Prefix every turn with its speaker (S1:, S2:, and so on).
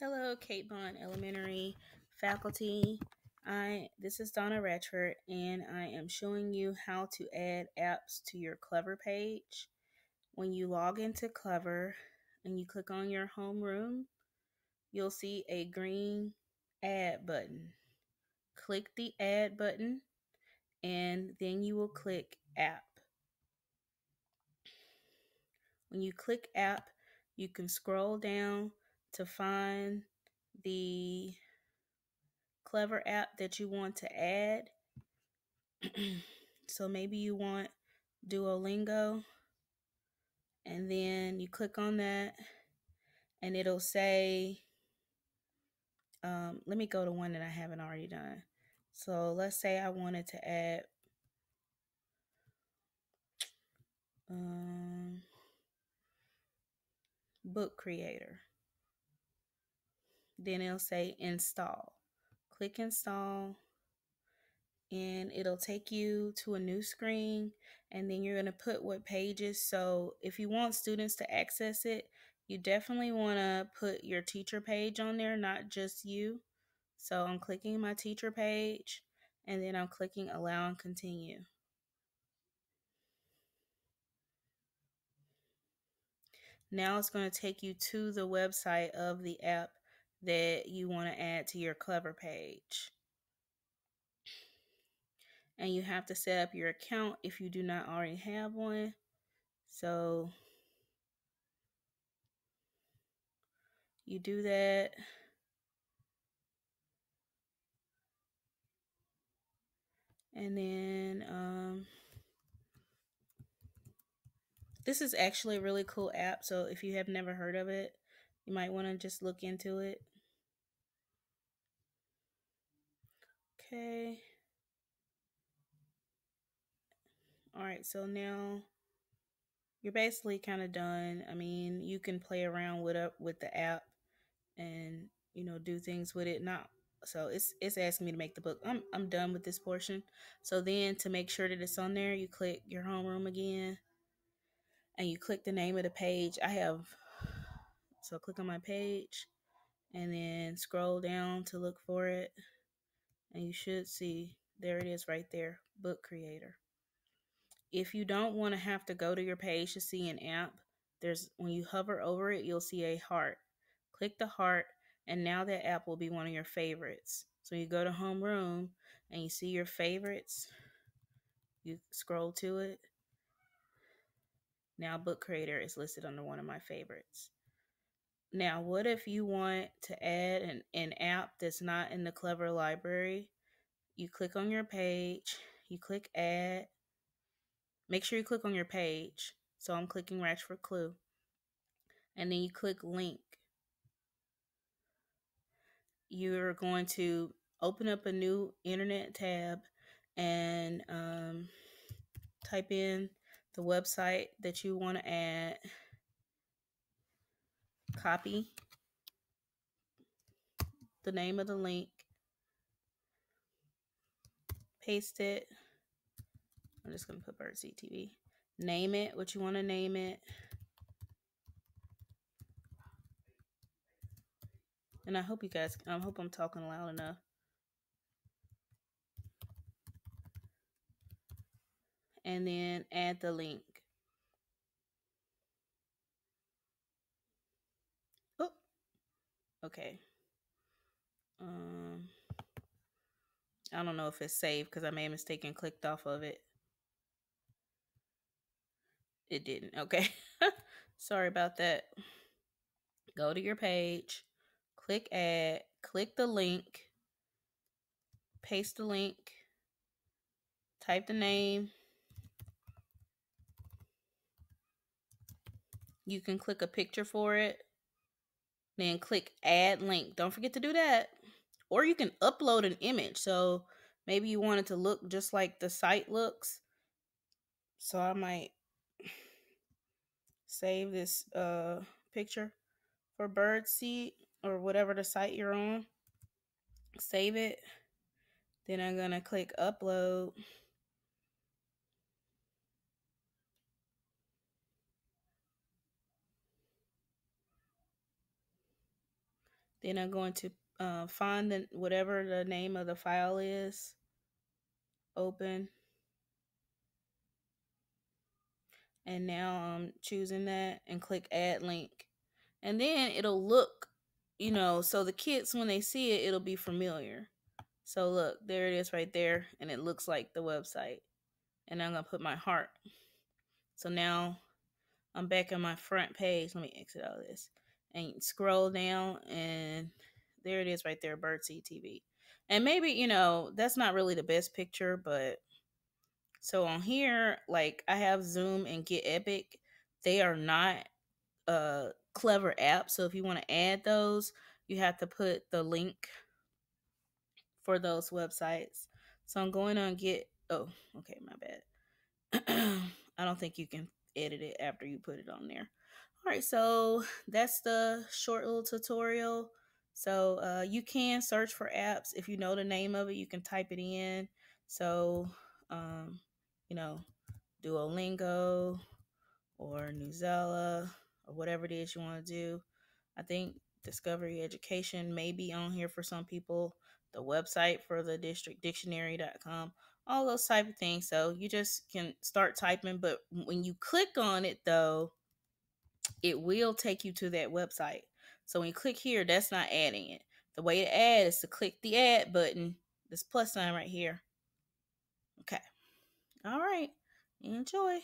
S1: Hello, Kate Bond Elementary faculty. I this is Donna Ratchford, and I am showing you how to add apps to your Clever page. When you log into Clever and you click on your homeroom, you'll see a green add button. Click the add button, and then you will click app. When you click app, you can scroll down to find the Clever app that you want to add. so maybe you want Duolingo, and then you click on that, and it'll say, um, let me go to one that I haven't already done. So let's say I wanted to add um, book creator. Then it'll say install. Click install and it'll take you to a new screen and then you're going to put what pages. So if you want students to access it, you definitely want to put your teacher page on there, not just you. So I'm clicking my teacher page and then I'm clicking allow and continue. Now it's going to take you to the website of the app that you want to add to your Clever page. And you have to set up your account if you do not already have one. So you do that. And then um, this is actually a really cool app. So if you have never heard of it, you might want to just look into it. Okay. All right, so now you're basically kind of done. I mean, you can play around with up with the app and you know do things with it. Not so it's it's asking me to make the book. I'm I'm done with this portion. So then to make sure that it's on there, you click your homeroom again, and you click the name of the page. I have so click on my page, and then scroll down to look for it, and you should see there it is right there, book creator. If you don't want to have to go to your page to see an app, there's when you hover over it, you'll see a heart. Click the heart, and now that app will be one of your favorites. So you go to homeroom and you see your favorites. You scroll to it. Now book creator is listed under one of my favorites. Now, what if you want to add an, an app that's not in the Clever library? You click on your page, you click add, Make sure you click on your page. So I'm clicking Ratchford Clue. And then you click link. You're going to open up a new internet tab and um, type in the website that you want to add. Copy the name of the link. Paste it. I'm just going to put Birdseed TV. Name it what you want to name it. And I hope you guys, I hope I'm talking loud enough. And then add the link. Okay. Um, I don't know if it's saved because I made a mistake and clicked off of it. It didn't. Okay. Sorry about that. Go to your page, click add, click the link, paste the link, type the name. You can click a picture for it. Then click add link. Don't forget to do that. Or you can upload an image. So maybe you want it to look just like the site looks. So I might save this uh, picture for Birdseed or whatever the site you're on. Save it. Then I'm going to click upload. Then I'm going to uh, find the, whatever the name of the file is. Open. And now I'm choosing that and click add link. And then it'll look, you know, so the kids, when they see it, it'll be familiar. So look, there it is right there. And it looks like the website. And I'm going to put my heart. So now I'm back on my front page. Let me exit all this and scroll down and there it is right there, Birdseed TV. And maybe, you know, that's not really the best picture, but so on here, like I have Zoom and Get Epic. They are not uh clever apps. So if you want to add those, you have to put the link for those websites. So I'm going on Get oh, okay, my bad. I don't think you can edit it after you put it on there. All right, so that's the short little tutorial. So uh, you can search for apps. If you know the name of it, you can type it in. So, um, you know, Duolingo or Newsela or whatever it is you want to do. I think Discovery Education may be on here for some people. The website for the district dictionary.com, all those type of things. So you just can start typing. But when you click on it, though, it will take you to that website. So when you click here, that's not adding it. The way to add is to click the add button, this plus sign right here. Okay. All right. Enjoy.